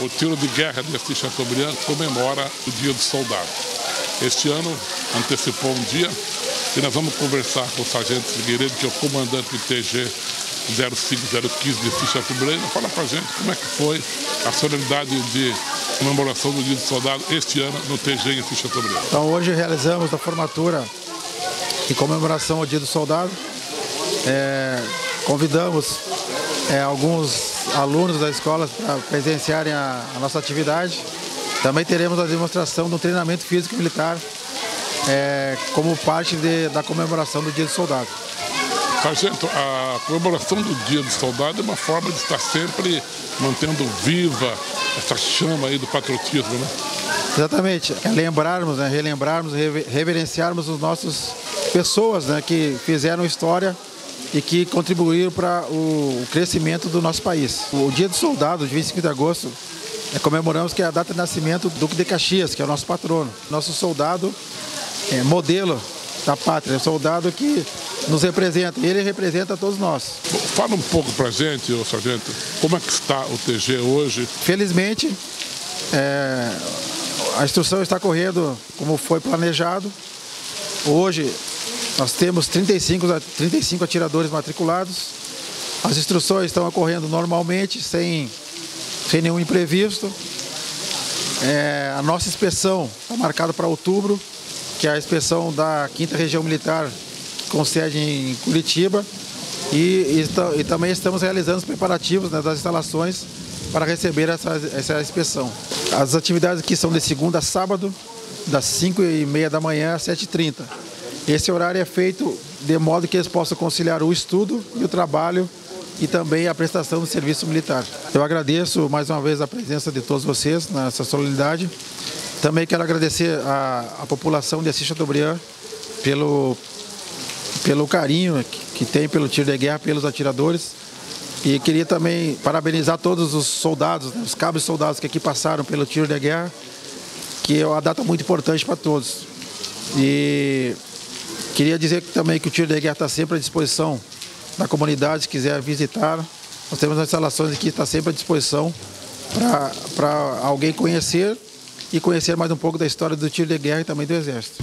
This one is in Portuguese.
o tiro de guerra de Assis Chateaubriand comemora o Dia do Soldado. Este ano antecipou um dia e nós vamos conversar com o Sargento Figueiredo, que é o comandante do TG 05015 de Assis Chateaubriand, fala para a gente como é que foi a solenidade de comemoração do Dia do Soldado este ano no TG em Assis Chateaubriand. Então hoje realizamos a formatura em comemoração ao Dia do Soldado. É, convidamos é, alguns alunos da escola para presenciarem a, a, nossa atividade. Também teremos a demonstração do treinamento físico militar é, como parte de, da comemoração do Dia do Soldado. Sargento, a comemoração do Dia do Soldado é uma forma de estar sempre mantendo viva essa chama aí do patriotismo, né? Exatamente. É lembrarmos, né, relembrarmos, reverenciarmos os nossos pessoas né, que fizeram história e que contribuíram para o crescimento do nosso país. O Dia do Soldado, de 25 de agosto, é, comemoramos que é a data de nascimento do Duque de Caxias, que é o nosso patrono. Nosso soldado é, modelo da pátria, soldado que nos representa, e ele representa todos nós. Fala um pouco para gente, ô sargento, como é que está o TG hoje? Felizmente, é, a instrução está correndo como foi planejado. Hoje nós temos 35, 35 atiradores matriculados. As instruções estão ocorrendo normalmente, sem, sem nenhum imprevisto. É, a nossa inspeção está marcada para outubro, que é a inspeção da 5 Região Militar, que concede em Curitiba. E, e, e, também estamos realizando os preparativos né, das instalações para receber essa, essa inspeção. As atividades aqui são de segunda a sábado, das 5 e meia da manhã às 7h30. Esse horário é feito de modo que eles possam conciliar o estudo e o trabalho e também a prestação do serviço militar. Eu agradeço mais uma vez a presença de todos vocês nessa solenidade. Também quero agradecer a população de Assis Chateaubriand pelo, pelo carinho que, que tem pelo tiro de guerra, pelos atiradores. E queria também parabenizar todos os soldados, né, os cabos soldados que aqui passaram pelo tiro de guerra, que é uma data muito importante para todos. E queria dizer também que o tiro de guerra está sempre à disposição da comunidade, se quiser visitar. Nós temos as instalações aqui, está sempre à disposição para alguém conhecer e conhecer mais um pouco da história do tiro de guerra e também do Exército.